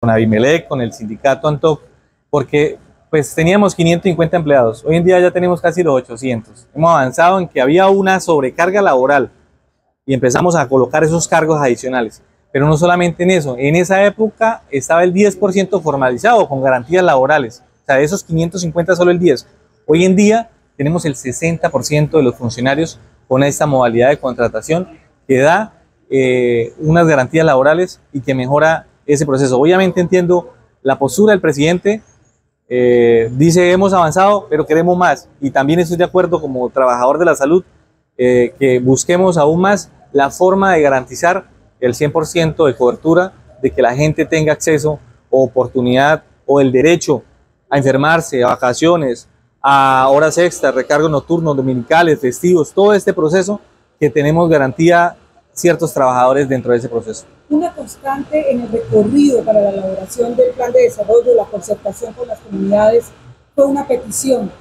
con Abimelec, con el sindicato Antoc, porque pues teníamos 550 empleados, hoy en día ya tenemos casi los 800. Hemos avanzado en que había una sobrecarga laboral y empezamos a colocar esos cargos adicionales. Pero no solamente en eso, en esa época estaba el 10% formalizado con garantías laborales. O sea, de esos 550 solo el 10. Hoy en día tenemos el 60% de los funcionarios con esta modalidad de contratación que da eh, unas garantías laborales y que mejora ese proceso. Obviamente entiendo la postura del presidente, eh, dice hemos avanzado, pero queremos más. Y también estoy de acuerdo como trabajador de la salud eh, que busquemos aún más la forma de garantizar el 100% de cobertura, de que la gente tenga acceso o oportunidad o el derecho a enfermarse, a vacaciones, a horas extras, recargos nocturnos, dominicales, festivos, todo este proceso que tenemos garantía ciertos trabajadores dentro de ese proceso. Una constante en el recorrido para la elaboración del plan de desarrollo, la concertación con las comunidades, fue una petición,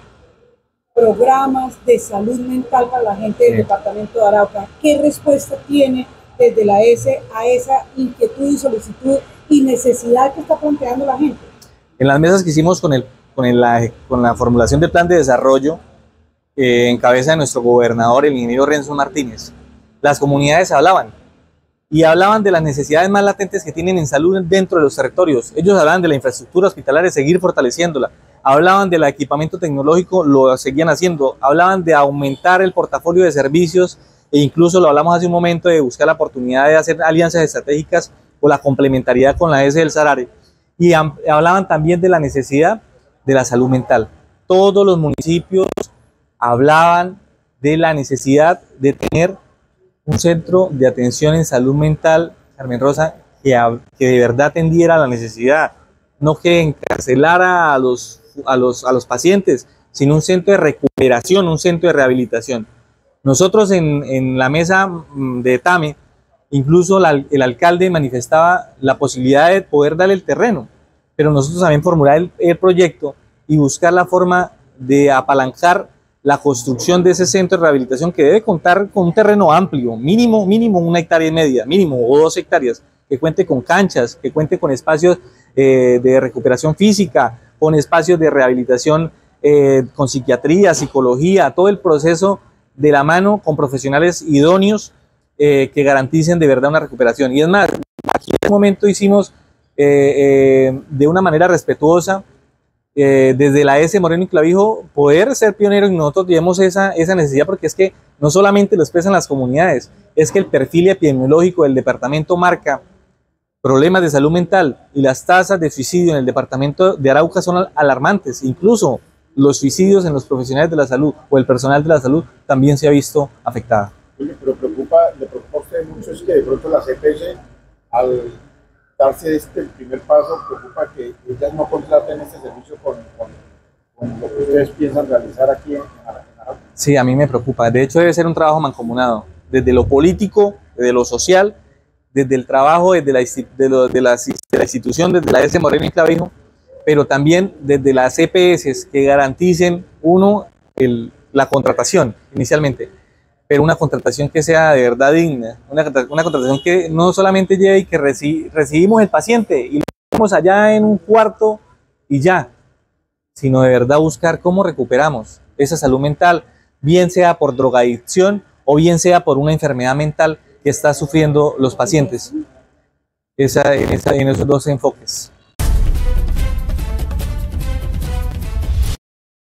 programas de salud mental para la gente del departamento de Arauca. ¿Qué respuesta tiene desde la S a esa inquietud y solicitud y necesidad que está planteando la gente? En las mesas que hicimos con, el, con, la, con la formulación del plan de desarrollo, eh, en cabeza de nuestro gobernador, el ingeniero Renzo Martínez, las comunidades hablaban y hablaban de las necesidades más latentes que tienen en salud dentro de los territorios. Ellos hablaban de la infraestructura hospitalaria, seguir fortaleciéndola. Hablaban del equipamiento tecnológico, lo seguían haciendo. Hablaban de aumentar el portafolio de servicios e incluso lo hablamos hace un momento de buscar la oportunidad de hacer alianzas estratégicas o la complementariedad con la S del Sarare. Y hablaban también de la necesidad de la salud mental. Todos los municipios hablaban de la necesidad de tener un centro de atención en salud mental, Carmen Rosa, que, que de verdad atendiera la necesidad, no que encarcelara a los, a, los, a los pacientes, sino un centro de recuperación, un centro de rehabilitación. Nosotros en, en la mesa mm, de TAME, incluso el alcalde manifestaba la posibilidad de poder darle el terreno, pero nosotros también formular el proyecto y buscar la forma de apalancar la construcción de ese centro de rehabilitación que debe contar con un terreno amplio, mínimo, mínimo una hectárea y media, mínimo o dos hectáreas, que cuente con canchas, que cuente con espacios eh, de recuperación física, con espacios de rehabilitación eh, con psiquiatría, psicología, todo el proceso de la mano con profesionales idóneos eh, que garanticen de verdad una recuperación. Y es más, aquí en este momento hicimos de una manera respetuosa eh, desde la S Moreno y Clavijo poder ser pioneros y nosotros tenemos esa, esa necesidad porque es que no solamente lo expresan las comunidades, es que el perfil epidemiológico del departamento marca problemas de salud mental y las tasas de suicidio en el departamento de Arauca son alarmantes. Incluso los suicidios en los profesionales de la salud o el personal de la salud también se ha visto afectada. Pero preocupa, le preocupa a usted mucho es que de pronto la CPC al darse este primer paso, preocupa que ellas no contraten este servicio con, lo que ustedes piensan realizar aquí en, Arauca. Sí, a mí me preocupa. De hecho, debe ser un trabajo mancomunado, desde lo político, desde lo social, desde el trabajo, desde la, de, la, institución, desde la S. Moreno y Clavijo, pero también desde las EPS que garanticen, uno, el, la contratación inicialmente, pero una contratación que sea de verdad digna, una, una contratación que no solamente lleve y que recibimos el paciente y lo ponemos allá en un cuarto y ya, sino de verdad buscar cómo recuperamos esa salud mental, bien sea por drogadicción o bien sea por una enfermedad mental que está sufriendo los pacientes. Esa, esa, en esos dos enfoques.